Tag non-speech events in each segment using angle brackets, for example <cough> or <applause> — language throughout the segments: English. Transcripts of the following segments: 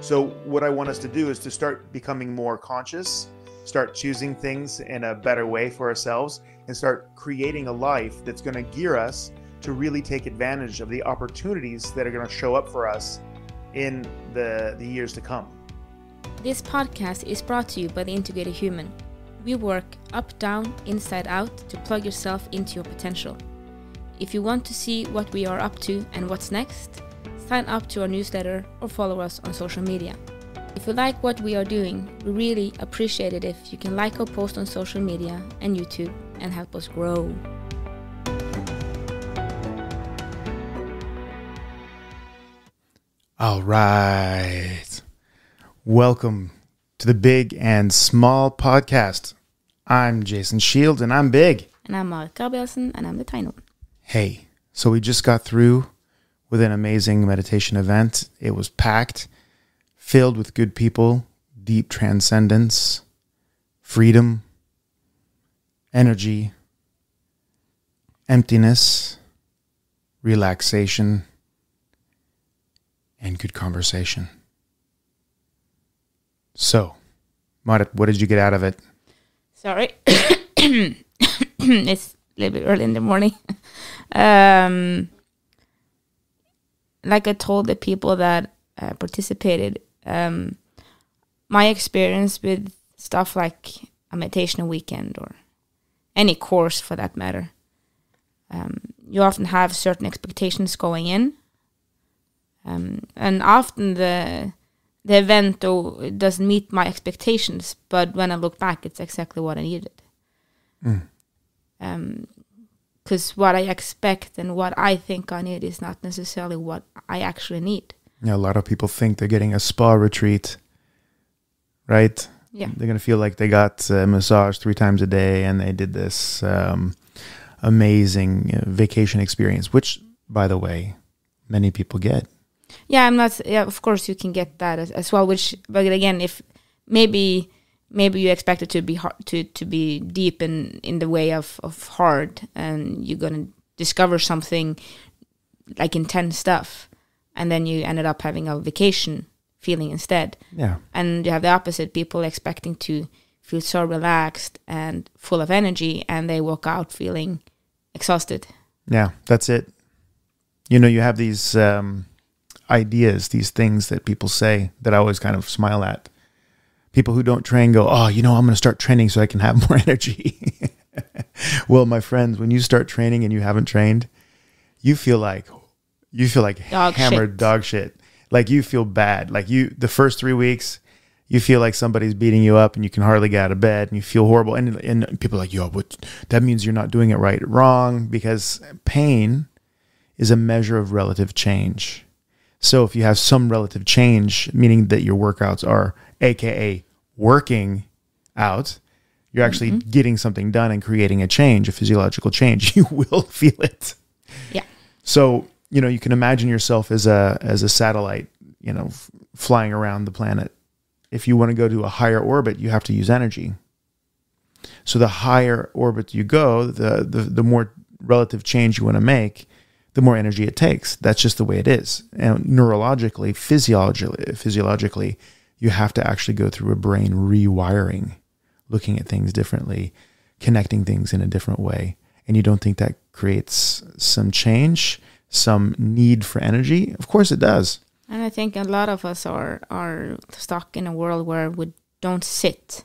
So, what I want us to do is to start becoming more conscious, start choosing things in a better way for ourselves, and start creating a life that's going to gear us to really take advantage of the opportunities that are going to show up for us in the, the years to come. This podcast is brought to you by The Integrated Human. We work up, down, inside out to plug yourself into your potential. If you want to see what we are up to and what's next, sign up to our newsletter or follow us on social media. If you like what we are doing, we really appreciate it if you can like our post on social media and YouTube and help us grow. All right. Welcome to the Big and Small Podcast. I'm Jason Shields and I'm big. And I'm Marit Gabrielsen and I'm the tiny one. Hey, so we just got through with an amazing meditation event. It was packed, filled with good people, deep transcendence, freedom, energy, emptiness, relaxation, and good conversation. So, Marit, what did you get out of it? Sorry. <coughs> it's a little bit early in the morning. <laughs> Um, like I told the people that uh, participated, um, my experience with stuff like a meditation weekend or any course for that matter, um, you often have certain expectations going in, um, and often the the event it doesn't meet my expectations. But when I look back, it's exactly what I needed. Mm. Um, because what I expect and what I think I need is not necessarily what I actually need. Yeah, a lot of people think they're getting a spa retreat, right? Yeah. They're going to feel like they got a massage three times a day and they did this um, amazing uh, vacation experience, which, by the way, many people get. Yeah, I'm not. Yeah, of course you can get that as, as well. Which, but again, if maybe maybe you expect it to be hard to to be deep in in the way of of hard, and you're gonna discover something like intense stuff, and then you ended up having a vacation feeling instead. Yeah. And you have the opposite: people expecting to feel so relaxed and full of energy, and they walk out feeling exhausted. Yeah, that's it. You know, you have these um, ideas, these things that people say that I always kind of smile at. People who don't train go, Oh, you know, I'm going to start training so I can have <laughs> more energy. well, my friends, when you start training and you haven't trained, you feel like you feel like Dog hammered shit. dog shit. Like you feel bad. Like you the first 3 weeks you feel like somebody's beating you up and you can hardly get out of bed and you feel horrible and and people are like, "Yo, what that means you're not doing it right." Wrong because pain is a measure of relative change. So if you have some relative change, meaning that your workouts are AKA working out, you're actually mm-hmm. getting something done and creating a change, a physiological change. <laughs> You will feel it. Yeah. So, you know, you can imagine yourself as a as a satellite, you know, flying around the planet. If you want to go to a higher orbit, you have to use energy. So the higher orbit you go, the the, the more relative change you want to make, the more energy it takes. That's just the way it is. And neurologically, physiologically, physiologically, you have to actually go through a brain rewiring, looking at things differently, connecting things in a different way. And you don't think that creates some change, some need for energy? Of course it does. And I think a lot of us are are stuck in a world where we don't sit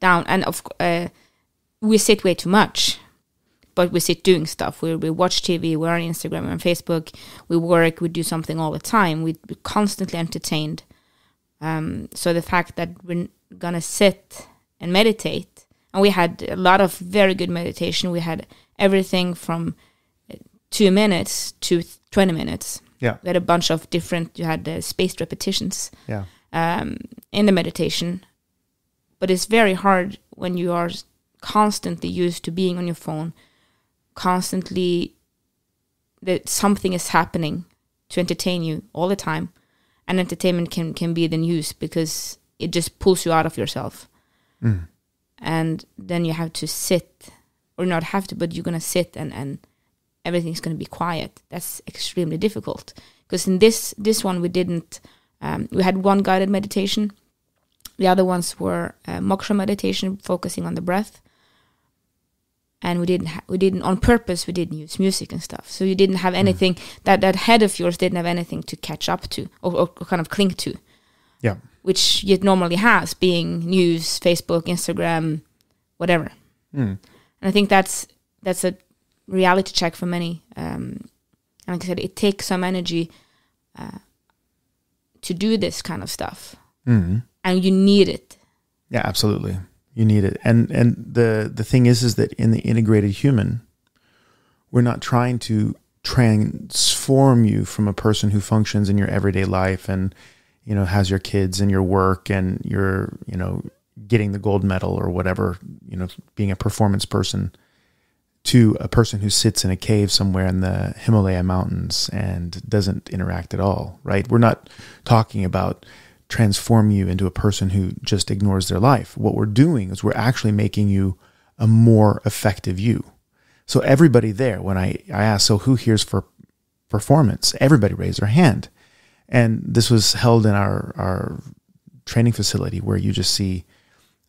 down, and of uh, we sit way too much. But we sit doing stuff. We we watch TV. We're on Instagram and Facebook. We work. We do something all the time. We we're constantly entertained. Um, so the fact that we're gonna sit and meditate, and we had a lot of very good meditation. We had everything from uh, two minutes to twenty minutes Yeah. we had a bunch of different you had uh, spaced repetitions Yeah. um, in the meditation but it's very hard when you are constantly used to being on your phone constantly that something is happening to entertain you all the time and entertainment can, can be the news because it just pulls you out of yourself Mm. and then you have to sit or not have to but you're gonna sit and and everything's gonna be quiet that's extremely difficult because in this this one we didn't Um, we had one guided meditation. The other ones were uh, moksha meditation, focusing on the breath. And we didn't, ha- we didn't on purpose. We didn't use music and stuff. So you didn't have anything that that head of yours didn't have anything to catch up to or, or kind of cling to Yeah. which it normally has, being news, Facebook, Instagram, whatever. Mm. And I think that's that's a reality check for many. Um, and like I said, it takes some energy uh, to do this kind of stuff, Mm. and you need it. Yeah, absolutely. You need it. And and the the thing is is that in the integrated human, we're not trying to transform you from a person who functions in your everyday life and you know has your kids and your work and you're, you know, getting the gold medal or whatever, you know, being a performance person to a person who sits in a cave somewhere in the Himalaya mountains and doesn't interact at all, right? We're not talking about transform you into a person who just ignores their life. What we're doing is we're actually making you a more effective you. So everybody there, when I, I asked, so who here's for performance? Everybody raised their hand. And this was held in our, our training facility where you just see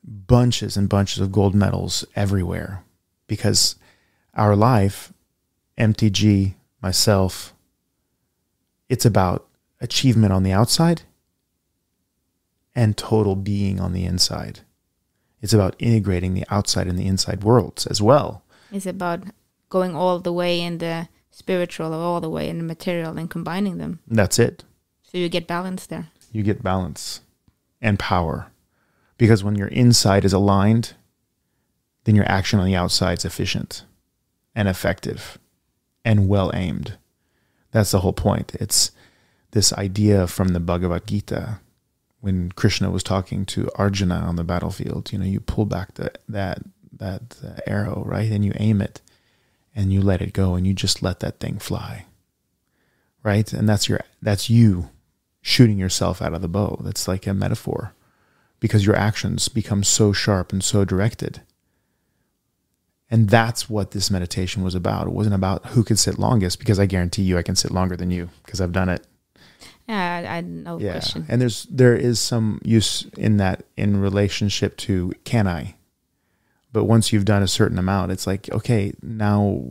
bunches and bunches of gold medals everywhere because our life, MTG, myself, it's about achievement on the outside and total being on the inside. It's about integrating the outside and the inside worlds as well. It's about going all the way in the spiritual or all the way in the material and combining them, That's it. so you get balance there. You get balance and power. Because when your inside is aligned, then your action on the outside is efficient and effective and well aimed. That's the whole point. It's this idea from the Bhagavad Gita when Krishna was talking to Arjuna on the battlefield. You know, you pull back the, that that uh, arrow, right, and you aim it, and you let it go, and you just let that thing fly, right? And that's your that's you shooting yourself out of the bow. That's like a metaphor, because your actions become so sharp and so directed. And that's what this meditation was about. It wasn't about who could sit longest, because I guarantee you I can sit longer than you because I've done it. Yeah, I, I no Yeah. question. And there's there is some use in that in relationship to can I? But once you've done a certain amount, it's like, okay, now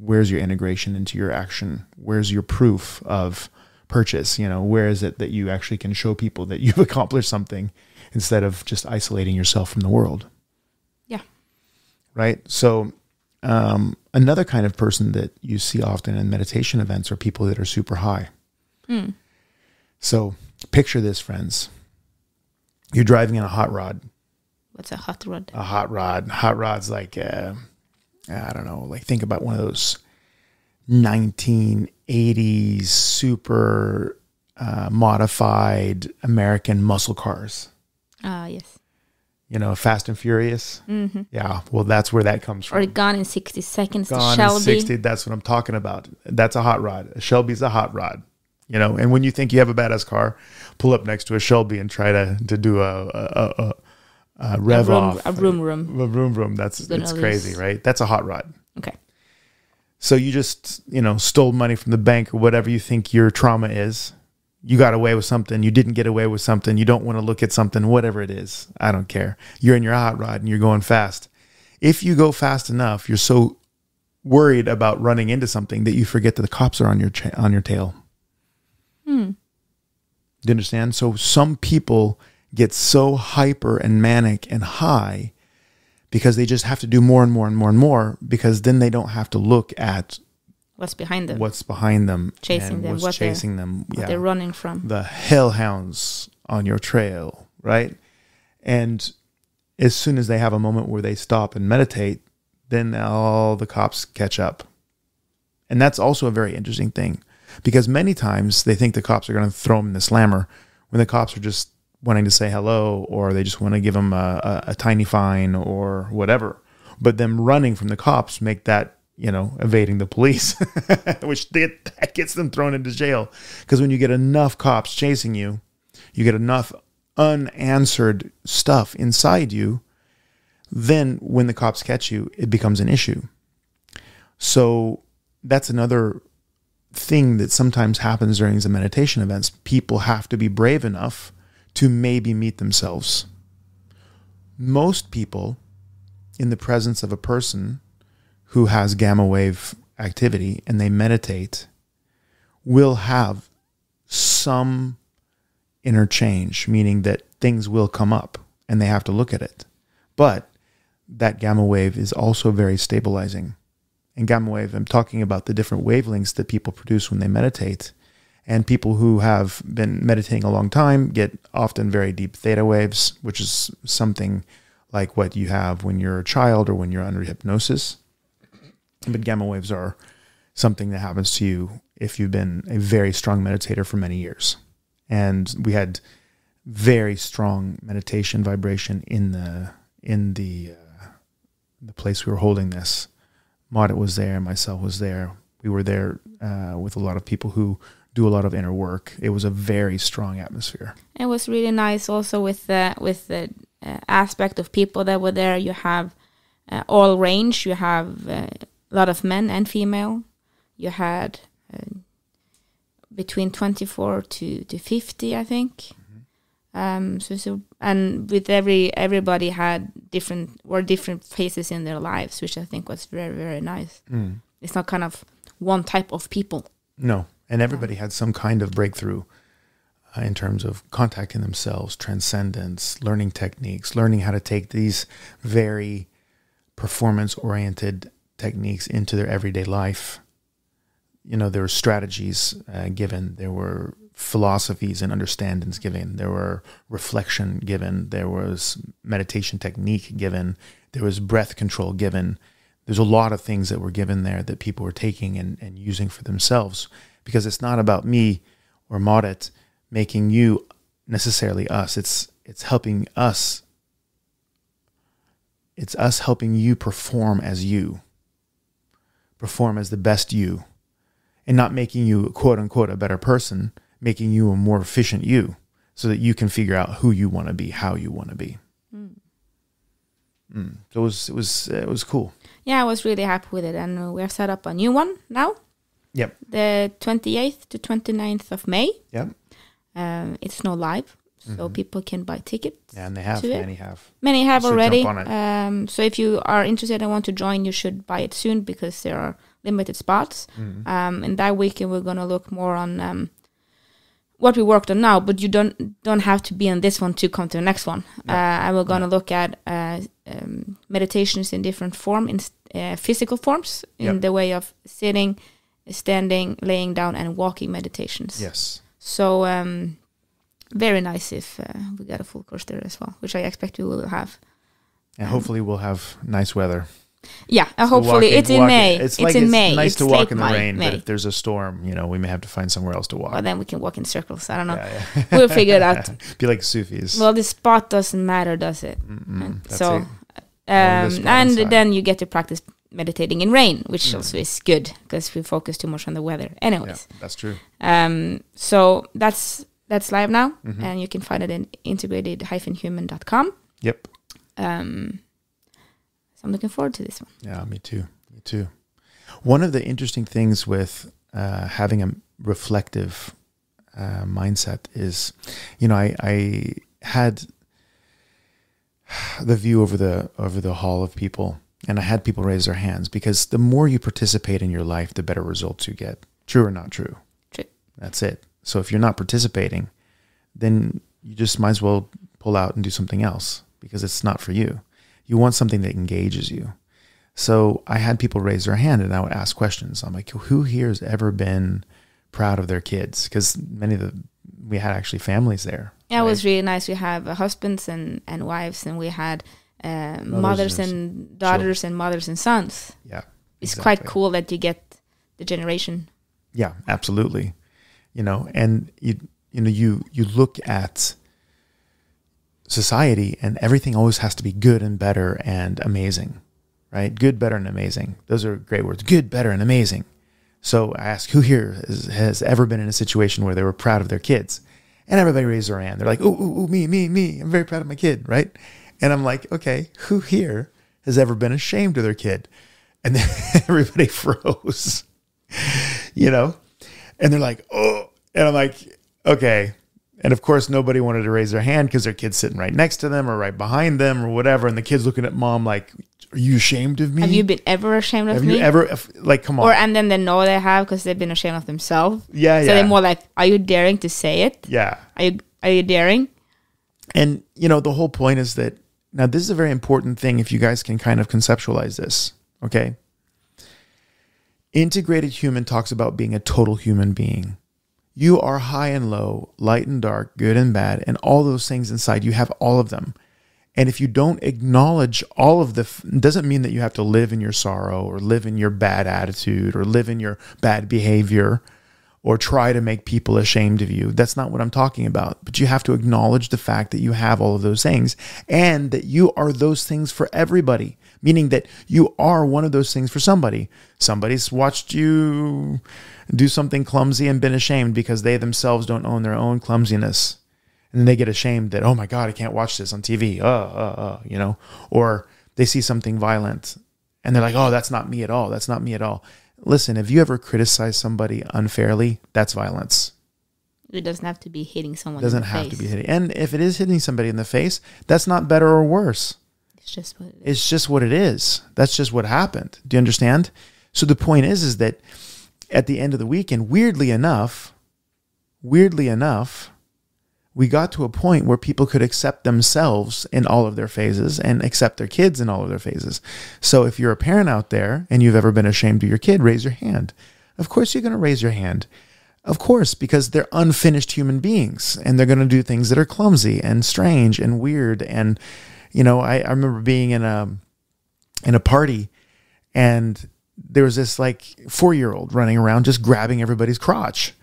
where's your integration into your action? Where's your proof of purchase? You know, where is it that you actually can show people that <laughs> you've accomplished something instead of just isolating yourself from the world? Yeah. Right. So um, another kind of person that you see often in meditation events are people that are super high. Hmm. So picture this, friends. You're driving in a hot rod. What's a hot rod? A hot rod. Hot rod's like, uh, I don't know, like think about one of those 1980s super uh, modified American muscle cars. Ah, yes. You know, Fast and Furious. hmm Yeah, well, that's where that comes from. Or. Gone in 60 Seconds, Gone in Shelby. 60. That's what I'm talking about. That's a hot rod. A Shelby's a hot rod. You know, and when you think you have a badass car, pull up next to a Shelby and try to to do a a, a, a, rev a room, off. a room room. A vroom vroom. That's it's crazy, right? That's a hot rod. Okay. So you just you know stole money from the bank or whatever you think your trauma is. You got away with something. You didn't get away with something. You don't want to look at something. Whatever it is, I don't care. You're in your hot rod and you're going fast. If you go fast enough, you're so worried about running into something that you forget that the cops are on your cha- on your tail. Hmm. Do you understand? So some people get so hyper and manic and high because they just have to do more and more and more and more because then they don't have to look at What's behind them? what's behind them Chasing and them, what's what chasing them. what Yeah. they're running from. The hellhounds on your trail, right? And as soon as they have a moment where they stop and meditate, then all the cops catch up. And that's also a very interesting thing because many times they think the cops are going to throw them in the slammer when the cops are just wanting to say hello or they just want to give them a, a, a tiny fine or whatever. But them running from the cops make that, you know, evading the police, <laughs> which that gets them thrown into jail. Because when you get enough cops chasing you, you get enough unanswered stuff inside you, then when the cops catch you, it becomes an issue. So that's another thing that sometimes happens during the meditation events. People have to be brave enough to maybe meet themselves. Most people, in the presence of a person who has gamma wave activity and they meditate, will have some interchange, meaning that things will come up and they have to look at it. But that gamma wave is also very stabilizing. And gamma wave, I'm talking about the different wavelengths that people produce when they meditate. And people who have been meditating a long time get often very deep theta waves, which is something like what you have when you're a child or when you're under hypnosis. But gamma waves are something that happens to you if you've been a very strong meditator for many years. And we had very strong meditation vibration in the in the uh, the place we were holding this. Marit was there, myself was there. We were there uh, with a lot of people who do a lot of inner work. It was a very strong atmosphere. It was really nice also with the with the uh, aspect of people that were there. You have uh, all range. You have uh, a lot of men and female. You had uh, between 24 to, to 50, I think. Um, so, so, and with every, everybody had different, or different phases in their lives, which I think was very, very nice. Mm. It's not kind of one type of people. No. And everybody had some kind of breakthrough uh, in terms of contacting themselves, transcendence, learning techniques, learning how to take these very performance oriented techniques into their everyday life you know, there were strategies uh, given, there were philosophies and understandings given, there were reflection given, there was meditation technique given, there was breath control given. There's a lot of things that were given there that people were taking and, and using for themselves because it's not about me or Marit making you necessarily us. It's it's helping us. It's us helping you perform as you. Perform as the best you and not making you quote unquote a better person, making you a more efficient you so that you can figure out who you want to be, how you want to be. Mm. Mm. So it was it was it was cool. Yeah, I was really happy with it, and we have set up a new one now. Yep. The twenty eighth to 29th of May. Yep. Um, it's no live, so mm-hmm. people can buy tickets. Yeah, and they have many it. have many have so already. Um, so if you are interested and want to join, you should buy it soon because there are limited spots. Mm. Um, and that weekend we're gonna look more on um, what we worked on now, but you don't don't have to be on this one to come to the next one. No. Uh, and we're gonna no. look at uh, um, meditations in different form, in uh, physical forms, in yep. the way of sitting, standing, laying down, and walking meditations. Yes. So um, very nice if uh, we get a full course there as well, which I expect we will have. And hopefully we'll have nice weather. Yeah, uh, hopefully it's in May. It's, it's like in it's May. Nice it's to walk in the rain, May. but if there's a storm, you know, we may have to find somewhere else to walk. Well, then we can walk in circles. I don't know. Yeah, yeah. <laughs> we'll figure it out. <laughs> Be like Sufis. Well, the spot doesn't matter, does it? so, um, and then you get to practice meditating in rain, which mm. also is good because we focus too much on the weather. Anyways, yeah, that's true. Um, so that's that's live now, mm-hmm. and you can find it in integrated-human.com. Yep. Um, so I'm looking forward to this one. Yeah, me too. Me too. One of the interesting things with uh, having a reflective uh, mindset is, you know, I, I had the view over the over the hall of people, and I had people raise their hands because the more you participate in your life, the better results you get. True or not true? True. That's it. So if you're not participating, then you just might as well pull out and do something else because it's not for you. You want something that engages you. So I had people raise their hand and I would ask questions. I'm like, who here has ever been proud of their kids? Because many of the, we had actually families there. Yeah, right? it was really nice. We have uh, husbands and, and wives, and we had uh, mothers, and daughters, children. and mothers and sons. Yeah. It's exactly. quite cool that you get the generation. Yeah, absolutely. You know, and you, you know, you, you look at, society and everything always has to be good and better and amazing, right? Good, better, and amazing. Those are great words. Good, better, and amazing. So I ask who here has, has ever been in a situation where they were proud of their kids? And everybody raised their hand. They're like, ooh, ooh, ooh, me, me, me. I'm very proud of my kid, right? And I'm like, okay, who here has ever been ashamed of their kid? And then <laughs> everybody froze, <laughs> you know? And they're like, oh, and I'm like, okay. And of course, nobody wanted to raise their hand because their kid's sitting right next to them or right behind them or whatever. And the kid's looking at mom like, are you ashamed of me? Have you been ever ashamed of Have me? you ever, like, come on. or and then they know they have because they've been ashamed of themselves. yeah, So yeah. they're more like, "Are you daring to say it? yeah. Are you are you daring?" And, you know, the whole point is that now this is a very important thing if you guys can kind of conceptualize this, okay? Integrated human talks about being a total human being. You are high and low, light and dark, good and bad, and all those things inside. You have all of them. And if you don't acknowledge all of the, doesn't mean that you have to live in your sorrow or live in your bad attitude or live in your bad behavior or try to make people ashamed of you. That's not what I'm talking about. But you have to acknowledge the fact that you have all of those things and that you are those things for everybody, meaning that you are one of those things for somebody. Somebody's watched you do something clumsy and been ashamed because they themselves don't own their own clumsiness. And then they get ashamed that, oh my God, I can't watch this on TV. Uh, uh, uh, you know, or they see something violent and they're like, oh, that's not me at all. That's not me at all. Listen, have you ever criticized somebody unfairly? That's violence. It doesn't have to be hitting someone. It doesn't have face. to be hitting. And if it is hitting somebody in the face, that's not better or worse. It's just what it is. It's just what it is. That's just what happened. Do you understand? So the point is, is that at the end of the weekend, weirdly enough, weirdly enough, we got to a point where people could accept themselves in all of their phases and accept their kids in all of their phases. So if you're a parent out there and you've ever been ashamed of your kid, raise your hand. Of course, you're going to raise your hand. Of course, because they're unfinished human beings and they're going to do things that are clumsy and strange and weird. And, you know, I, I remember being in a, in a party and there was this like four year old running around just grabbing everybody's crotch.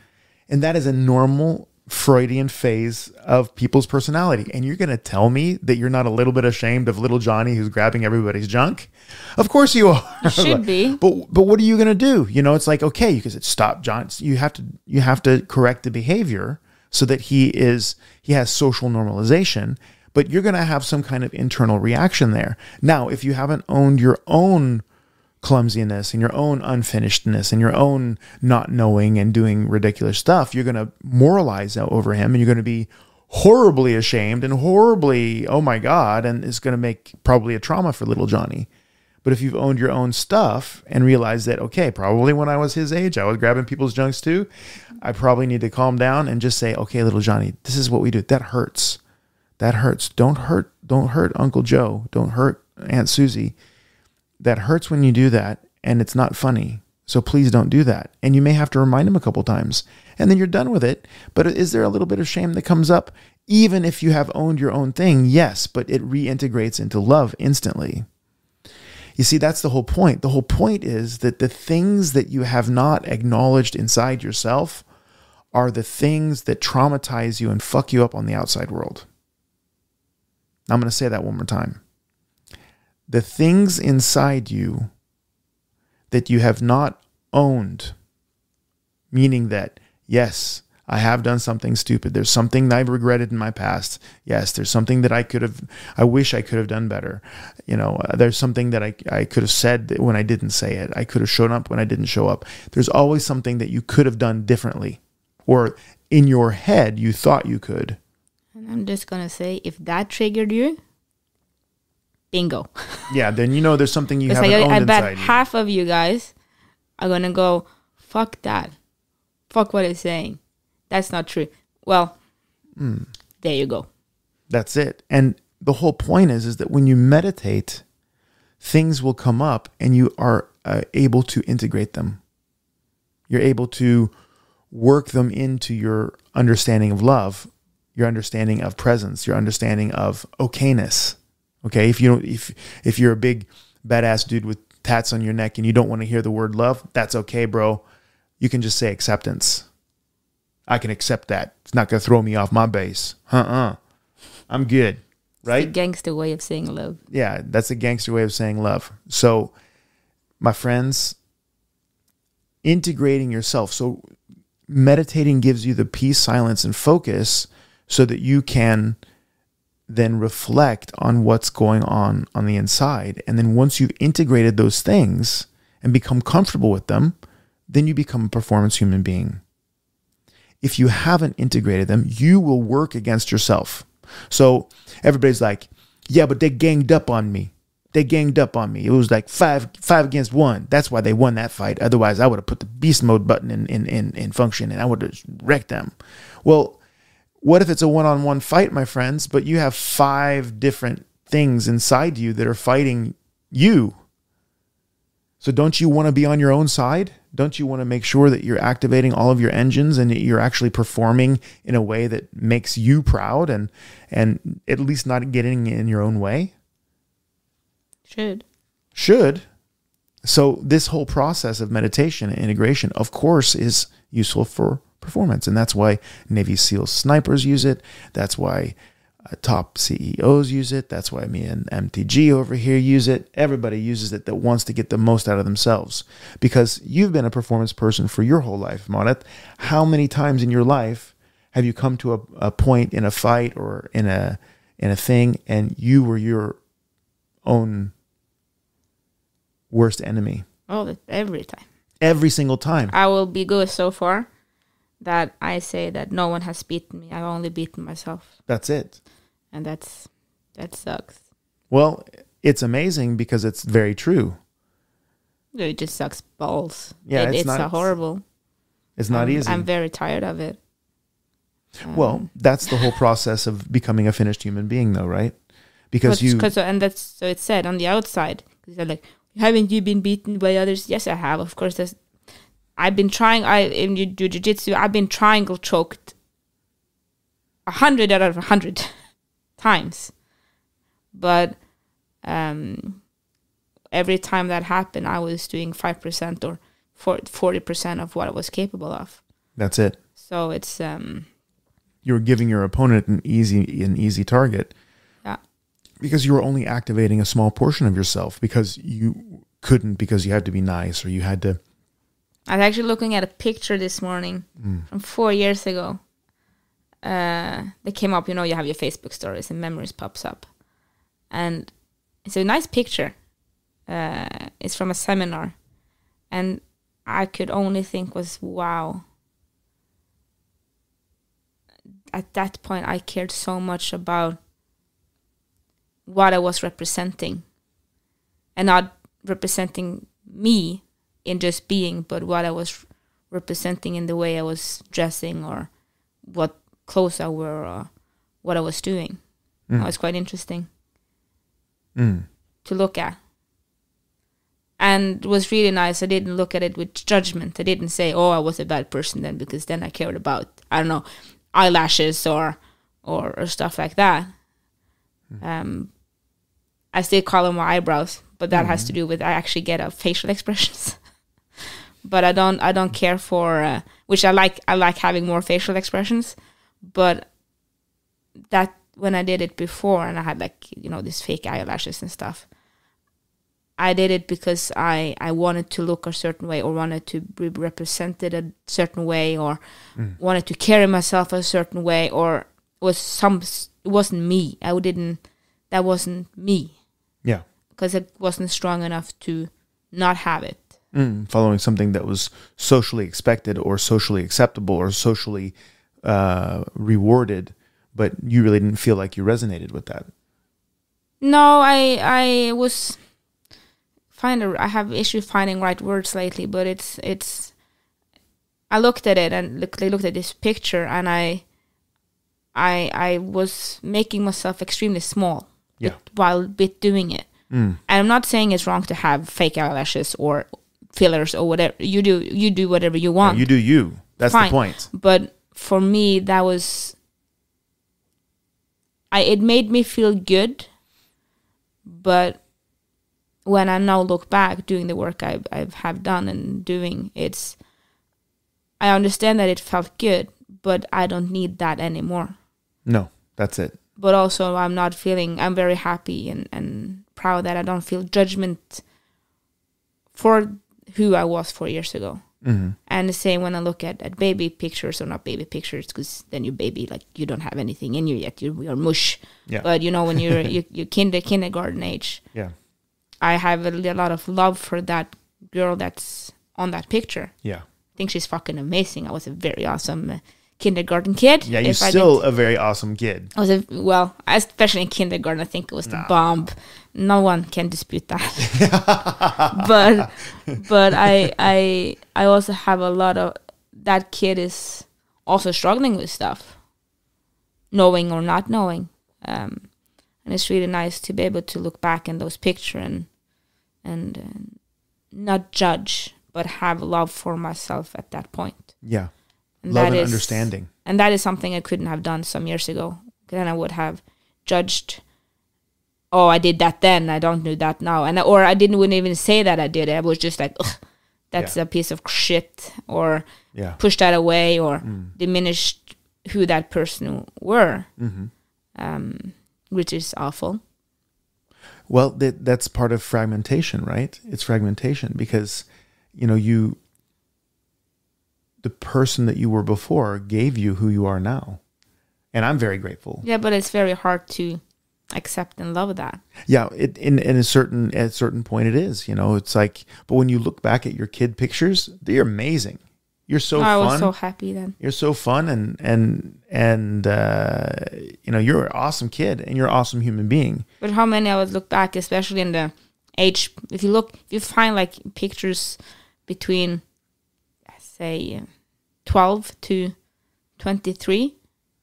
And that is a normal Freudian phase of people's personality. And you're going to tell me that you're not a little bit ashamed of little Johnny who's grabbing everybody's junk? Of course you are. You should be. <laughs> But but what are you going to do? You know, it's like okay, you can say stop, John. You have to you have to correct the behavior so that he is he has social normalization. But you're going to have some kind of internal reaction there. Now, if you haven't owned your own clumsiness and your own unfinishedness and your own not knowing and doing ridiculous stuff, you're going to moralize over him and you're going to be horribly ashamed and horribly, oh my God, and it's going to make probably a trauma for little Johnny. But if you've owned your own stuff and realized that, okay, probably when I was his age, I was grabbing people's junks too, I probably need to calm down and just say, okay, little Johnny, this is what we do. That hurts. That hurts. Don't hurt. Don't hurt Uncle Joe. Don't hurt Aunt Susie. That hurts when you do that and it's not funny. So please don't do that. And you may have to remind him a couple times and then you're done with it. But is there a little bit of shame that comes up? Even if you have owned your own thing, yes, but it reintegrates into love instantly. You see, that's the whole point. The whole point is that the things that you have not acknowledged inside yourself are the things that traumatize you and fuck you up on the outside world. I'm going to say that one more time. The things inside you that you have not owned, meaning that, yes, I have done something stupid. There's something that I've regretted in my past. Yes, there's something that I could have, I wish I could have done better. You know, uh, there's something that I, I could have said when I didn't say it. I could have shown up when I didn't show up. There's always something that you could have done differently, or in your head, you thought you could. And I'm just gonna say, if that triggered you, bingo. Yeah, then you know there's something you haven't like I, owned I inside bet you. half of you guys are gonna go, fuck that, fuck what it's saying. That's not true. Well, Hmm. there you go. That's it. And the whole point is is that when you meditate, things will come up and you are uh, able to integrate them. You're able to work them into your understanding of love, your understanding of presence, your understanding of okayness. Okay, if you don't, if if you're a big badass dude with tats on your neck and you don't want to hear the word love, that's okay, bro. You can just say acceptance. I can accept that. It's not gonna throw me off my base. Uh-uh. I'm good. Right? gangster way of saying love. Yeah, that's a gangster way of saying love. So, my friends, integrating yourself. So, meditating gives you the peace, silence, and focus so that you can then reflect on what's going on on the inside. And then once you've integrated those things and become comfortable with them, then you become a performance human being. if you haven't integrated them, you will work against yourself. So everybody's like, yeah, but they ganged up on me. They ganged up on me. It was like five five against one. That's why they won that fight. Otherwise, I would have put the beast mode button in in in, in function and I would have wrecked them. Well, what if it's a one on one fight, my friends, but you have five different things inside you that are fighting you? So don't you want to be on your own side? Don't you want to make sure that you're activating all of your engines and you're actually performing in a way that makes you proud and and at least not getting in your own way? Should. Should. So this whole process of meditation and integration, of course, is useful for performance. And that's why Navy SEAL snipers use it. That's why uh, top CEOs use it. That's why me and MTG over here use it. Everybody uses it that wants to get the most out of themselves. Because you've been a performance person for your whole life, Monet. How many times in your life have you come to a, a point in a fight or in a in a thing and you were your own worst enemy? Oh, every time. Every single time. I will be good so far that I say that no one has beaten me. I've only beaten myself, That's it. and that's that sucks. Well, it's amazing because it's very true. It just sucks balls. Yeah, It- it's it's, not- horrible. It's not I'm, easy. I'm very tired of it. well, um, that's the whole process of becoming a finished human being, though, right? Because you, Cause, and that's so it's said on the outside. Because they're like, haven't you been beaten by others? Yes, I have. Of course, there's. I've been trying. I in jujitsu. I've been triangle choked. A hundred out of a hundred <laughs> times, but um, every time that happened, I was doing five percent or forty percent of what I was capable of. that's it. So it's um, You're giving your opponent an easy, an easy target yeah. because you were only activating a small portion of yourself because you couldn't because you had to be nice or you had to. I was actually looking at a picture this morning from four years ago. Uh, they came up, you know, you have your Facebook stories and memories pops up, and it's a nice picture. Uh, it's from a seminar, and I could only think was wow. At that point, I cared so much about what I was representing, and not representing me in just being, but what I was representing in the way I was dressing or what clothes I wore or what I was doing. That was quite interesting Mm. to look at. And it was really nice. I didn't look at it with judgment. I didn't say, "Oh, I was a bad person then," because then I cared about I don't know eyelashes or or, or stuff like that. Um, I still color my eyebrows, but that has to do with I actually get a facial <laughs> expressions. But I don't I don't care for uh, which I like I like having more facial expressions, but that when I did it before and I had like you know these fake eyelashes and stuff. I did it because I, I wanted to look a certain way or wanted to be represented a certain way or wanted to carry myself a certain way or was some it wasn't me. I didn't that wasn't me Yeah. because it wasn't strong enough to not have it. Mm. Following something that was socially expected or socially acceptable or socially uh, rewarded, but you really didn't feel like you resonated with that. No, I I was find a, I have issue finding right words lately, but it's it's I looked at it and look, I looked at this picture and I I I was making myself extremely small Yeah. while bit doing it. Mm. And I'm not saying it's wrong to have fake eyelashes or fillers or whatever. You do you do whatever you want. You do you. That's Fine. the point. but for me that was I it made me feel good but when I now look back doing the work I I have done and doing it's I understand that it felt good but I don't need that anymore No, that's it. but also I'm not feeling I'm very happy and, and proud that I don't feel judgment for who I was four years ago. hmm And the same when I look at, at baby pictures or not baby pictures, because then you baby like you don't have anything in you yet. You're, you're mush. Yeah. But you know when you're <laughs> you, you're kinder kindergarten age, yeah. I have a, li- lot of love for that girl that's on that picture. Yeah. I think she's fucking amazing. I was a very awesome uh, kindergarten kid. Yeah, you're if still a very awesome kid. I was a, well, especially in kindergarten, I think it was the bomb. No one can dispute that. <laughs> <laughs> but but I I I also have a lot of that kid is also struggling with stuff, knowing or not knowing. Um, and it's really nice to be able to look back in those pictures and and uh, not judge, but have love for myself at that point. Yeah. And Love that and is- understanding. and that is something I couldn't have done some years ago. Then I would have judged. Oh, I did that then. I don't do that now, and or I didn't wouldn't even say that I did it. I was just like, Ugh, that's Yeah. a piece of shit, or Yeah. push that away, or Mm. diminished who that person were, hmm um, which is awful. Well, that that's part of fragmentation, right? It's fragmentation because you know you the person that you were before gave you who you are now. And I'm very grateful. Yeah, but it's very hard to accept and love that. Yeah, it, in in a certain at a certain point it is, you know, it's like but when you look back at your kid pictures, they're amazing. You're so I fun. was so happy then. you're so fun and and and uh, you know you're an awesome kid and you're an awesome human being But how many I would look back, especially in the age, if you look, if you find like pictures between, say, uh, 12 to 23,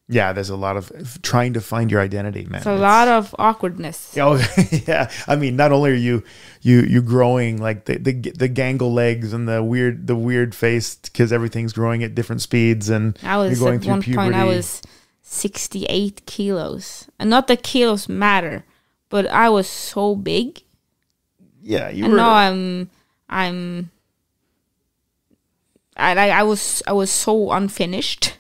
yeah there's a lot of trying to find your identity man it's a lot of awkwardness. oh <laughs> yeah i mean not only are you you you growing like the the, the gangle legs and the weird the weird face because everything's growing at different speeds and I was you're going at through one point, I was 68 kilos. And not that kilos matter, but I was so big. yeah you and were now I'm, I'm, I, I, I was, I was so unfinished.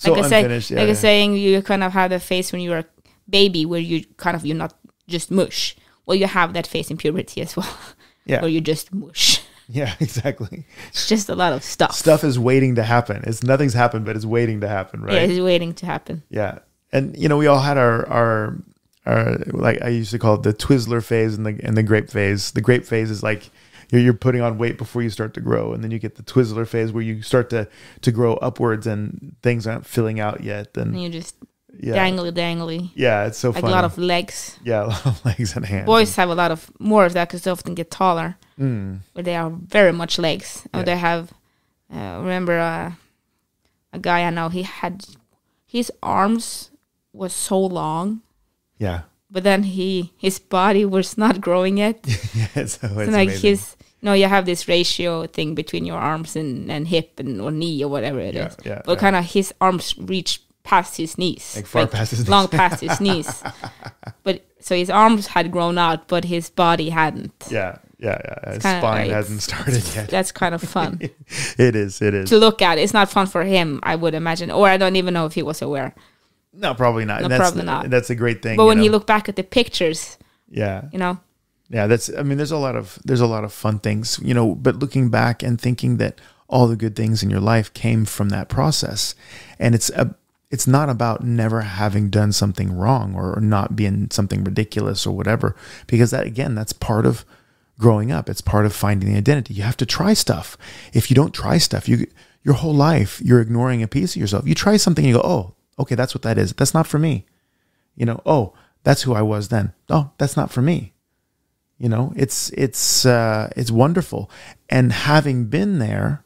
So like I say, yeah, like yeah. Saying, you kind of have the face when you're a baby, where you kind of you're not just mush. Well, you have that face in puberty as well, <laughs> yeah where you just mush. <laughs> yeah exactly It's just a lot of stuff. stuff is waiting to happen it's nothing's happened but it's waiting to happen right Yeah, it's waiting to happen. Yeah, and you know we all had our our our like I used to call it the Twizzler phase and the and the grape phase. The grape phase is like you're, you're putting on weight before you start to grow, and then you get the Twizzler phase where you start to to grow upwards and things aren't filling out yet. And And you just yeah, dangly, dangly, yeah, it's so like funny. a lot of legs. yeah, <laughs> a lot of legs and hands. Boys have a lot of more of that because they often get taller, Mm, but they are very much legs. Or Yeah. they have. Uh, remember uh, a guy I know? He had his arms was so long, yeah, but then he his body was not growing yet. <laughs> yeah. So it's So like amazing. his no, you have this ratio thing between your arms and, and hip and or knee or whatever it is. Yeah, yeah, But yeah. kind of his arms reach past his knees, Like far past his long knees. past his knees. <laughs> But so his arms had grown out, but his body hadn't. yeah, yeah, yeah. His spine like- hasn't started yet. <laughs> That's kind of fun <laughs> It is. It is. to look at. It's not fun for him, I would imagine, or I don't even know if he was aware. No, probably not. No, that's probably not. That's a great thing. But when know? you look back at the pictures, yeah, you know, yeah that's i mean there's a lot of there's a lot of fun things you know but looking back and thinking that all the good things in your life came from that process. And it's a it's not about never having done something wrong or not being something ridiculous or whatever because that again that's part of growing up. It's part of finding the identity. You have to try stuff. If you don't try stuff you your whole life you're ignoring a piece of yourself. You try something and you go oh okay that's what that is. That's not for me. You know oh that's who i was then. Oh that's not for me you know it's it's uh it's wonderful and having been there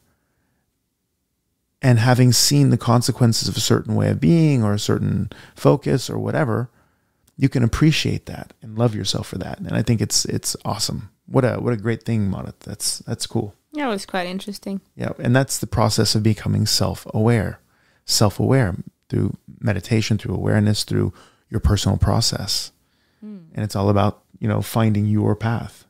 and having seen the consequences of a certain way of being or a certain focus or whatever you can appreciate that and love yourself for that and i think it's it's awesome what a what a great thing Marit. that's that's cool yeah, it was quite interesting. yeah and that's the process of becoming self-aware self-aware through meditation through awareness through your personal process Hmm. and it's all about you know finding your path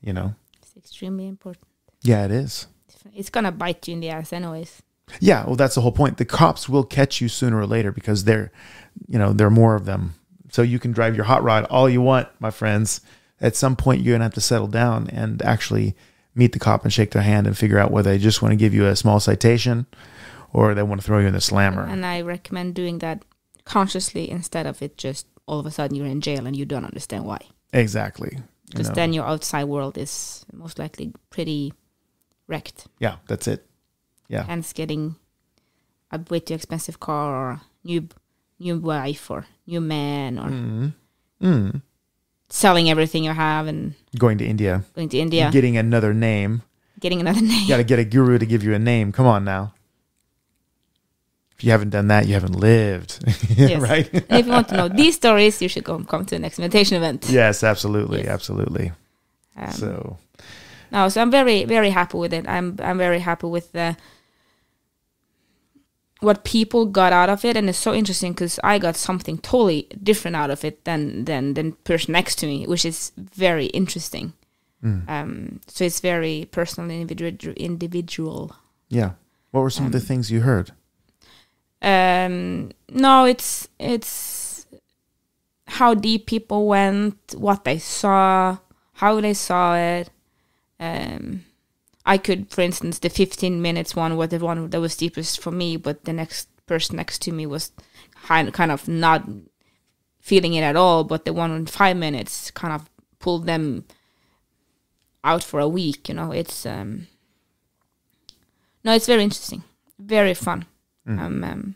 you know? It's extremely important. yeah it is. It's gonna bite you in the ass, anyways. yeah well that's the whole point. The cops will catch you sooner or later because they're you know there are more of them. So you can drive your hot rod all you want my friends. At some point you're gonna have to settle down and actually meet the cop and shake their hand and figure out whether they just want to give you a small citation or they want to throw you in the slammer. And I recommend doing that consciously instead of it just all of a sudden you're in jail and you don't understand why. exactly you Because know. then your outside world is most likely pretty wrecked. yeah that's it Yeah. Hence getting a way too expensive car or new new wife or new man or Mm. Mm. selling everything you have and Going to India, going to India, getting another name. getting another <laughs> name. You got to get a guru to give you a name. Come on now. If you haven't done that, you haven't lived. <laughs> Yes. <laughs> right? and if you want to know these stories, you should go come to the next meditation event. yes, absolutely, Yes. absolutely. Um, so No, so I'm very very happy with it. I'm I'm very happy with the what people got out of it, and it's so interesting because I got something totally different out of it than than than person next to me, which is very interesting. mm. Um, so it's very personal, and individual. Individual. yeah. What were some of the um, things you heard? Um, no, it's it's how deep people went, what they saw, how they saw it. Um, I could, for instance, the 15 minutes one was the one that was deepest for me, but the next person next to me was kind of not feeling it at all. But the one in five minutes kind of pulled them out for a week. You know, it's um, no, it's very interesting, very fun. Mm. I'm um,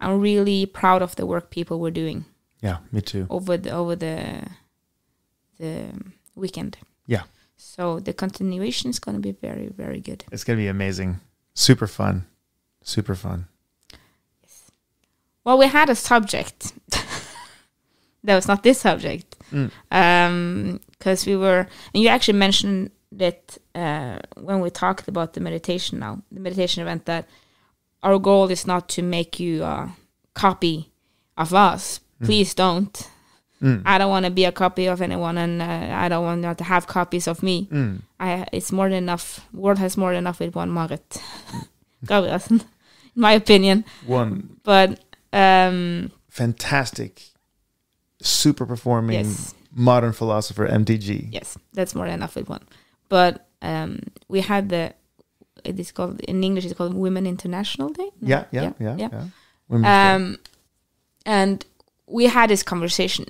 I'm really proud of the work people were doing Yeah, me too. over the over the the weekend. Yeah. So the continuation is going to be very very good. It's gonna be amazing. Super fun. Super fun. Well, we had a subject <laughs> that was not this subject Mm. because we were, and you actually mentioned that uh, when we talked about the meditation now, the meditation event, that our goal is not to make you a copy of us. Please don't. Mm. I don't want to be a copy of anyone, and uh, I don't want you to have copies of me. Mm. I it's more than enough. World has more than enough with one Marit <laughs> Gabrielsen, in my opinion. One But um, fantastic, super performing yes, modern philosopher, MTG. yes, that's more than enough with one. But um, we had the it is called in English. It's called Women International Day. No? Yeah, yeah, yeah, yeah. yeah. Day. Um, and we had this conversation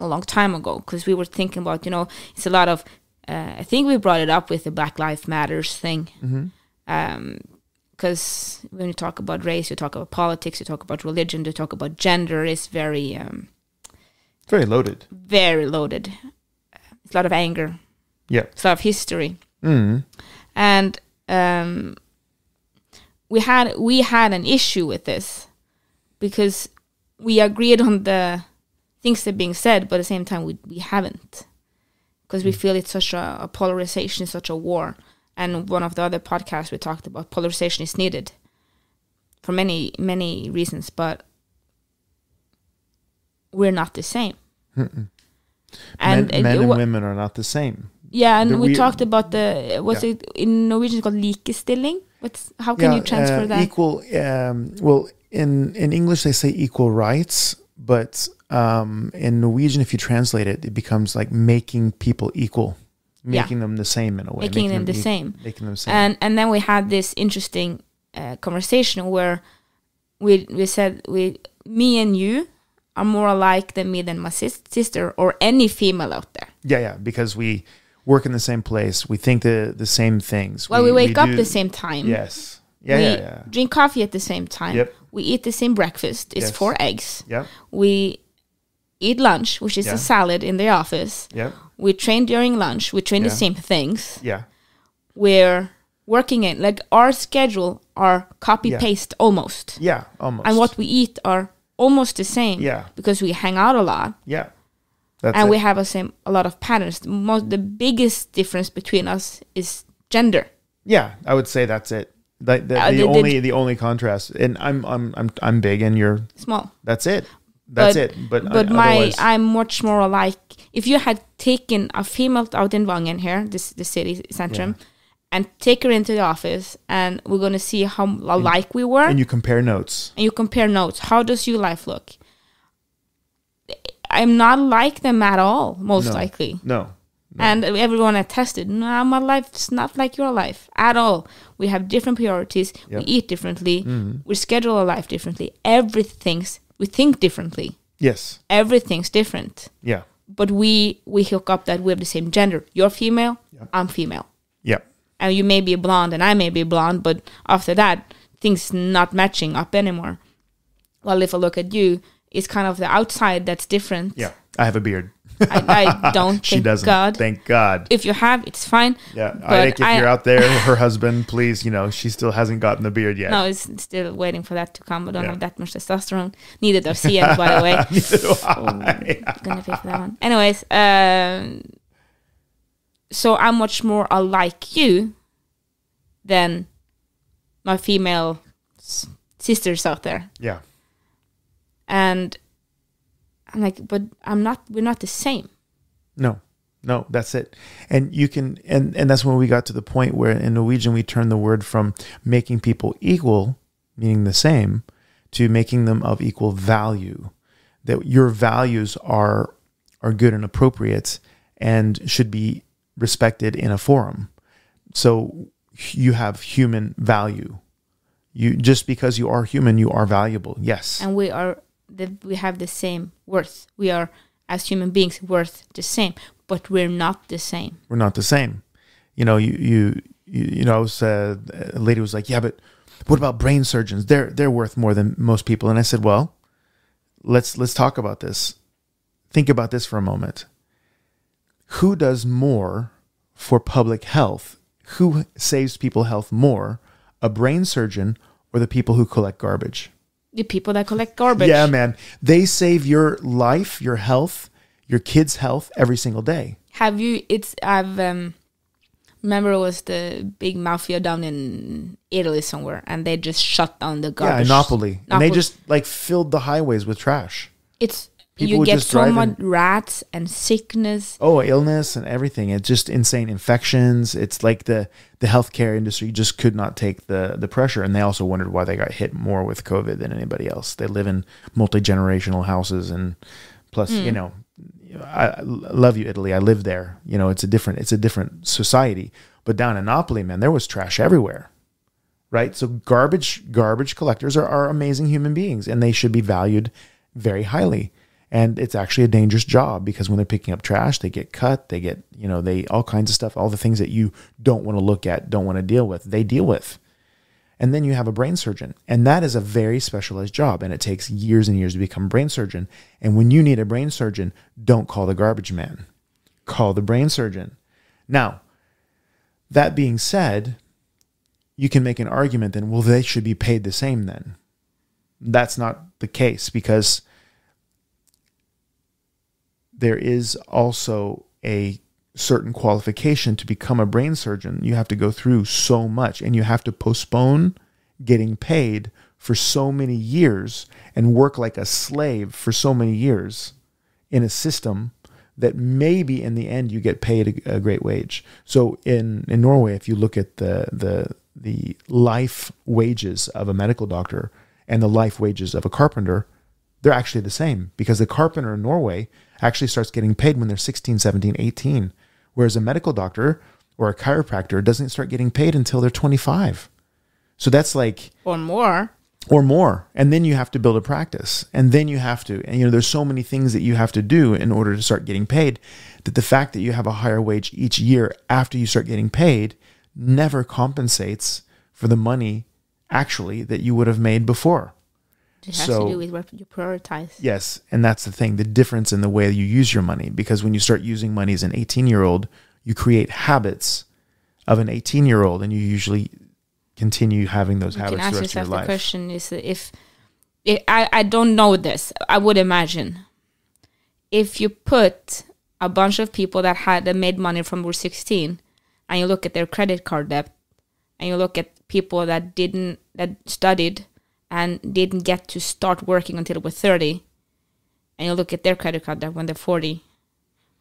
a long time ago because we were thinking about, you know, it's a lot of. Uh, I think we brought it up with the Black Lives Matters thing. Mhm. because when you talk about race, you talk about politics, you talk about religion, you talk about gender. It's very, um, Very loaded. very loaded. It's a lot of anger. Yeah. It's a lot of history, Mm. and um, we had we had an issue with this because we agreed on the things that are being said, but at the same time we we haven't because we feel it's such a, a polarization, such a war. And one of the other podcasts we talked about polarization is needed for many many reasons, but we're not the same. Mm-mm. And men, men and women are not the same. Yeah, and we talked about the what's Yeah. it in Norwegian it's called likestilling. What's how can you transfer uh, that? Equal. Um, well, in in English they say equal rights, but um, in Norwegian, if you translate it, it becomes like making people equal, Yeah. making them the same in a way, making them the e- same. making them same. and and then we had this interesting uh, conversation where we we said we me and you are more alike than me than my sis- sister or any female out there. yeah, yeah, because we work in the same place, we think the the same things. Well, we, wake up do- the same time. Yes. Yeah, we yeah, yeah. drink coffee at the same time. Yep. We eat the same breakfast. It's Yes. four eggs. Yep. We eat lunch, which is Yeah. a salad in the office. Yep. We train during lunch. We train the same things. Yeah. We're working in like our schedule are copy Yeah. paste almost. Yeah. Almost. and what we eat are almost the same Yeah. because we hang out a lot Yeah. That's and it. we have a same a lot of patterns the most the biggest difference between us is gender Yeah, I would say that's it. Like the, Uh, the the- the- only the only contrast, and I'm I'm I'm I'm big, and you're small that's it. That's But- it. But but uh, my i'm much more like if you had taken a female out in Vangen here this the city centrum and take her into the office and we're going to see how alike we were and you compare notes. and you compare notes how does your life look i'm not like them at all most No. likely No, And everyone had tested. No, my life's not like your life at all. We have different priorities. Yep. We eat differently. Mhm. We schedule our life differently. Everything's we think differently. yes, Everything's different. yeah, But we we hook up that we have the same gender. You're female. Yep. I'm female. yeah, And you may be blonde and I may be blonde. But after that, things not matching up anymore. Well, if I look at you, it's kind of the outside that's different. Yeah, I have a beard. I, I <laughs> don't. she thank doesn't. God. Thank God. if you have, it's fine. Yeah, But I think if I- you're out there, <laughs> her husband, please, you know, she still hasn't gotten the beard yet. No, it's still waiting for that to come. I don't Yeah. have that much testosterone. Neither does Ian, by the way. <laughs> Neither do I. gonna pay for that one. Anyways, um, so I'm much more alike you than my female sisters out there, Yeah, and I'm like, but I'm not. We're not the same. no, no, that's it. And you can, and and that's when we got to the point where in Norwegian we turned the word from making people equal, meaning the same, to making them of equal value. That your values are are good and appropriate and should be respected in a forum. So you have human value. You just because you are human, you are valuable. Yes. and we are the, we have the same worth. We are as human beings worth the same, but we're not the same. we're not the same. You know, you you you, you know, uh, a lady was like, "Yeah, but what about brain surgeons? They're they're worth more than most people." And I said, "Well, let's let's talk about this. Think about this for a moment. Who does more for public health? Who saves people health more? A brain surgeon or the people who collect garbage?" The people that collect garbage. Yeah, man. They save your life, your health, your kids' health every single day. Have you? It's I've um, remember it was the big mafia down in Italy somewhere, and they just shut down the garbage. Yeah, garbage. Napoli. And they just like filled the highways with trash. it's you get so much rats and sickness. Oh, illness and everything. It's just insane. Infections. It's like the the healthcare industry just could not take the the pressure. And they also wondered why they got hit more with COVID than anybody else. They live in multi generational houses and plus, Hmm. you know, I, I love you, Italy. I live there. You know, it's a different it's a different society. But down in Napoli, man, there was trash everywhere. Right? So garbage garbage collectors are, are amazing human beings and they should be valued very highly. And it's actually a dangerous job because when they're picking up trash, they get cut, they get, you know, they all kinds of stuff, all the things that you don't want to look at, don't want to deal with, they deal with. And then you have a brain surgeon. And that is a very specialized job. And it takes years and years to become a brain surgeon. And when you need a brain surgeon, don't call the garbage man. Call the brain surgeon. Now, that being said, you can make an argument then, well, they should be paid the same then. That's not the case because there is also a certain qualification to become a brain surgeon. You have to go through so much and you have to postpone getting paid for so many years and work like a slave for so many years in a system that maybe in the end you get paid a, a great wage. So in, in Norway, if you look at the, the, the life wages of a medical doctor and the life wages of a carpenter, they're actually the same because the carpenter in Norway actually starts getting paid when they're 16, 17, 18, whereas a medical doctor or a chiropractor doesn't start getting paid until they're 25. So that's like or more. or more and then you have to build a practice and then you have to and you know there's so many things that you have to do in order to start getting paid that the fact that you have a higher wage each year after you start getting paid never compensates for the money actually that you would have made before It has So- to do with what you prioritize. Yes, and that's the thing, the difference in the way you use your money because when you start using money as an 18-year-old, you create habits of an 18-year-old and you usually continue having those You can habits the ask of your yourself the life. question: Is if, if I I don't know this, I would imagine if you put a bunch of people that had that made money from were 16 and you look at their credit card debt and you look at people that didn't that studied and didn't get to start working until they were 30 and you look at their credit card debt when they're 40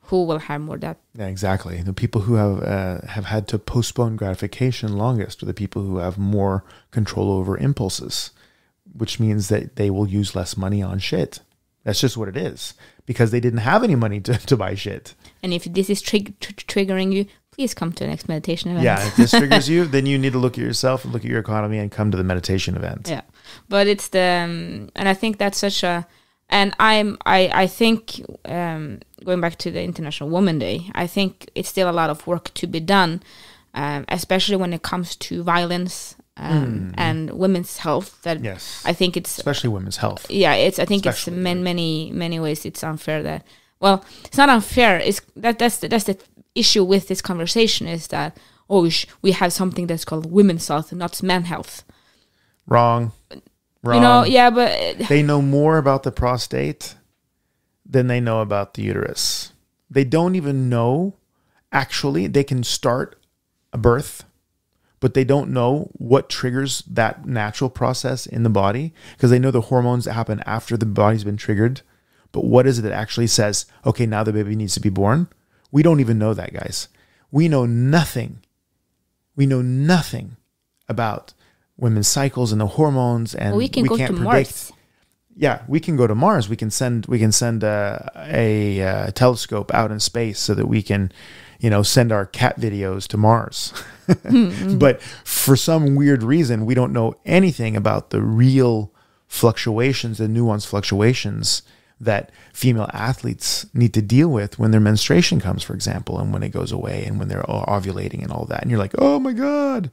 who will have more debt Yeah, exactly. The people who have uh, have had to postpone gratification longest are the people who have more control over impulses, which means that they will use less money on shit. That's just what it is because they didn't have any money to, <laughs> to buy shit. and if this is trig- tr- triggering you please come to the next meditation event Yeah, if this <laughs> triggers you, then you need to look at yourself and look at your economy and come to the meditation event. yeah but it's the um, and i think that's such a and i'm i i think um going back to the international woman day i think it's still a lot of work to be done um, especially when it comes to violence um, and women's health. That Yes. I think it's Especially women's health. yeah it's i think Especially, it's in many many ways it's unfair that well it's not unfair it's that that's the, that's the issue with this conversation is that oh we, have something that's called women's health and not men health Wrong. Wrong. you know yeah but they know more about the prostate than they know about the uterus. They don't even know actually they can start a birth, but they don't know what triggers that natural process in the body because they know the hormones that happen after the body's been triggered. But what is it that actually says, okay, now the baby needs to be born? We don't even know that, guys. We know nothing. We know nothing about women's cycles and the hormones, and we can go to mars yeah, we can go to Mars. We can send we can send a, a, uh telescope out in space so that we can, you know, send our cat videos to Mars. <laughs> but for some weird reason, we don't know anything about the real fluctuations, the nuanced fluctuations that female athletes need to deal with when their menstruation comes, for example, and when it goes away, and when they're ovulating and all that. And you're like, oh my god,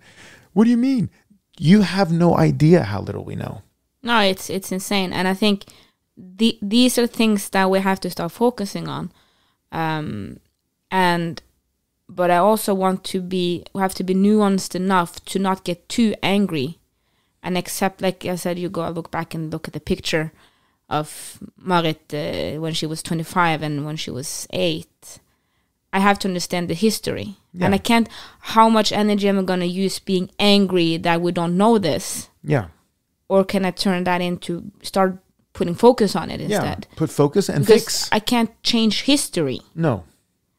what do you mean? You have no idea how little we know. No, it's it's insane, and I think the, these are things that we have to start focusing on. Um, and but I also want to be have to be nuanced enough to not get too angry, and accept, like I said, you go look back and look at the picture of Marit uh, when she was twenty five and when she was eight. I have to understand the history, and I can't. How much energy am I gonna use being angry that we don't know this? Yeah. or can I turn that into start putting focus on it Yeah. instead? Put focus and Because fix. I can't change history. no.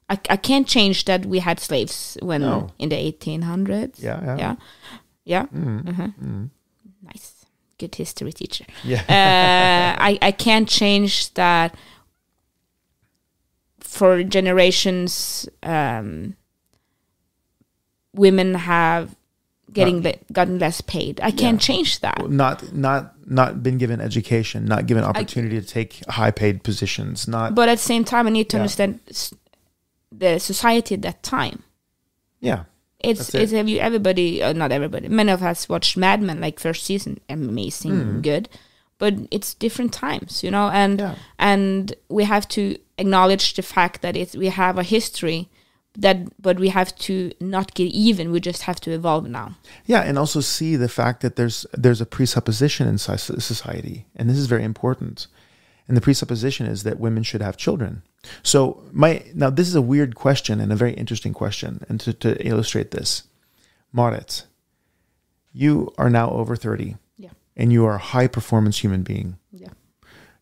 I, I can't change that we had slaves when No. in the 1800s. Yeah. Yeah. yeah, yeah. Mm. Mhm. Nice, good history teacher. Yeah. uh, I I can't change that for generations. Um, women have getting gotten less paid. I can't change that. not not not been given education, not given opportunity to take high paid positions, not But at the same time, I need to Yeah. understand the society at that time. yeah. It's it. it's have you everybody uh, not everybody many of us watched Mad Men like first season amazing good, but it's different times you know and. Yeah. and we have to acknowledge the fact that it's we have a history that but we have to not get even we just have to evolve now Yeah, and also see the fact that there's there's a presupposition in society, and this is very important. And the presupposition is that women should have children. So my now this is a weird question and a very interesting question. And to, to illustrate this, Marit, you are now over thirty, yeah and you are a high performance human being. yeah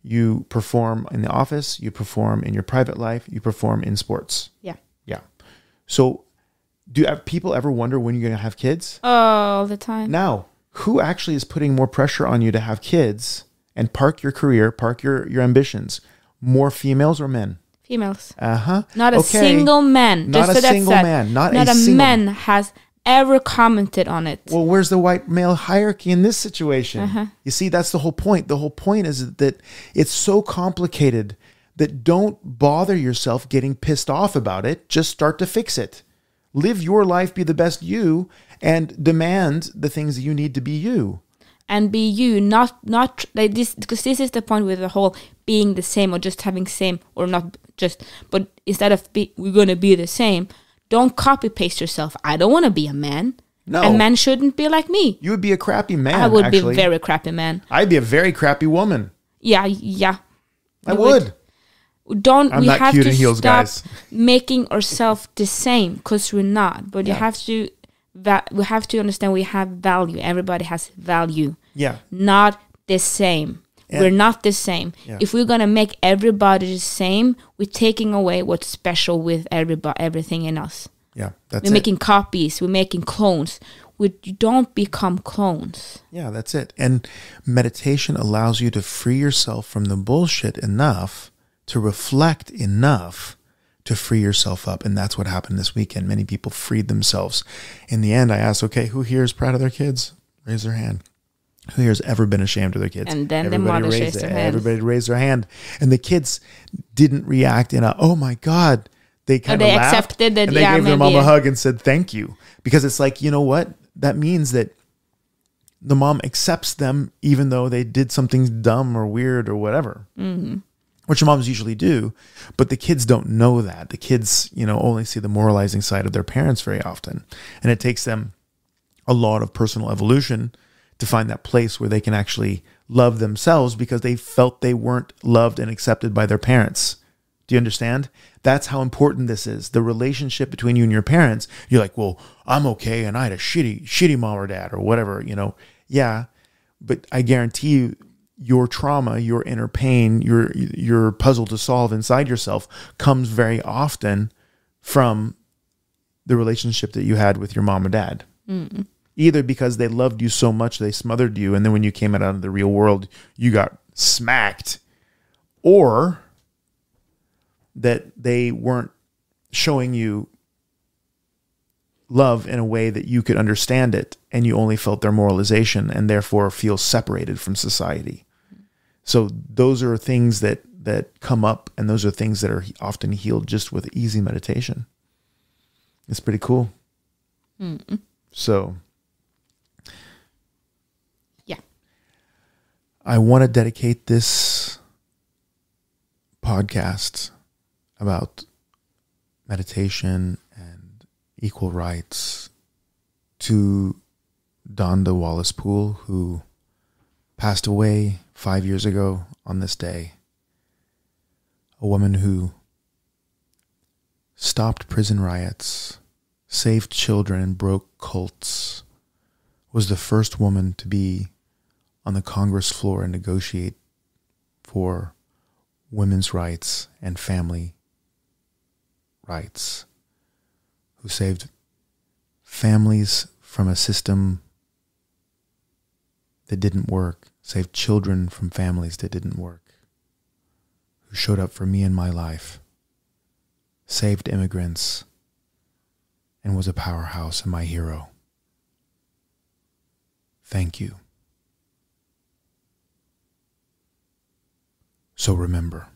You perform in the office, you perform in your private life, you perform in sports. yeah Yeah. So, do people ever wonder when you're going to have kids? all the time Now, who actually is putting more pressure on you to have kids and park your career, park your, your ambitions? More females or men? females Uh huh. Not a single man. Not just a so single said. man. Not, Not a, a, single man has ever commented on it. Well, where's the white male hierarchy in this situation? Uh-huh. You see, that's the whole point. The whole point is that it's so complicated that don't bother yourself getting pissed off about it. Just start to fix it. Live your life, be the best you, and demand the things that you need to be you. And be you, not not like this because this is the point with the whole being the same or just having same or not just but instead of be, we're gonna be the same, don't copy paste yourself. I don't want to be a man. No. a man shouldn't be like me. You would be a crappy man. I would actually. be a very crappy man. I'd be a very crappy woman. Yeah, yeah. I You would. Don't I'm we not have cute to heels, stop guys. <laughs> making ourselves the same because we're not. But you have to va- we have to understand we have value. Everybody has value. Yeah. Not the same. Yeah. We're not the same. Yeah. If we're gonna make everybody the same, we're taking away what's special with everybody, everything in us. Yeah. That's we're it. making copies. We're making clones. We don't become clones. Yeah, that's it. And meditation allows you to free yourself from the bullshit enough to reflect enough to free yourself up. And that's what happened this weekend. Many people freed themselves. In the end, I asked, okay, who here is proud of their kids? Raise their hand. Who here has ever been ashamed of their kids? And then the mother raised raised their hand. Everybody raised their hand. And the kids didn't react in a, oh my God. They kind of they laughed, accepted that, and they yeah, gave their mom a hug and said thank you because it's like you know what that means that the mom accepts them even though they did something dumb or weird or whatever. Mm-hmm. Which moms usually do, but the kids don't know that. The kids, you know, only see the moralizing side of their parents very often. And it takes them a lot of personal evolution to find that place where they can actually love themselves because they felt they weren't loved and accepted by their parents. Do you understand? That's how important this is. The relationship between you and your parents. You're like, well, I'm okay, and I had a shitty, shitty mom or dad or whatever, you know. Yeah, but I guarantee you, your trauma, your inner pain, your your puzzle to solve inside yourself comes very often from the relationship that you had with your mom or dad. Mm. Either because they loved you so much they smothered you, and then when you came out of the real world, you got smacked, or that they weren't showing you love in a way that you could understand it and you only felt their moralization and therefore feel separated from society so those are things that that come up and those are things that are often healed just with easy meditation it's pretty cool Mm. so Yeah. i want to dedicate this podcast about meditation and equal rights to Donda Wallace Poole, who passed away five years ago on this day. A woman who stopped prison riots, saved children, and broke cults, was the first woman to be on the Congress floor and negotiate for women's rights and family rights, who saved families from a system that didn't work, saved children from families that didn't work, who showed up for me in my life, saved immigrants, and was a powerhouse and my hero. Thank you. So remember,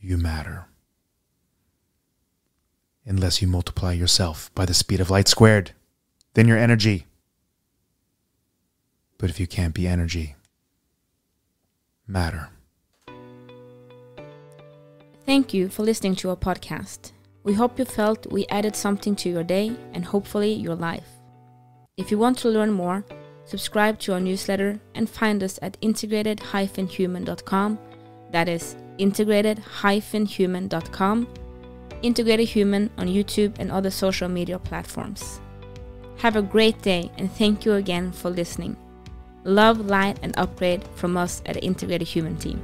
you matter. Unless you multiply yourself by the speed of light squared, then you're energy. But if you can't be energy, matter. Thank you for listening to our podcast. We hope you felt we added something to your day and hopefully your life. If you want to learn more, subscribe to our newsletter and find us at integrated-human.com. That is integrated-human.com. Integrated Human on YouTube and other social media platforms. Have a great day and thank you again for listening. Love, light, and upgrade from us at the Integrated Human team.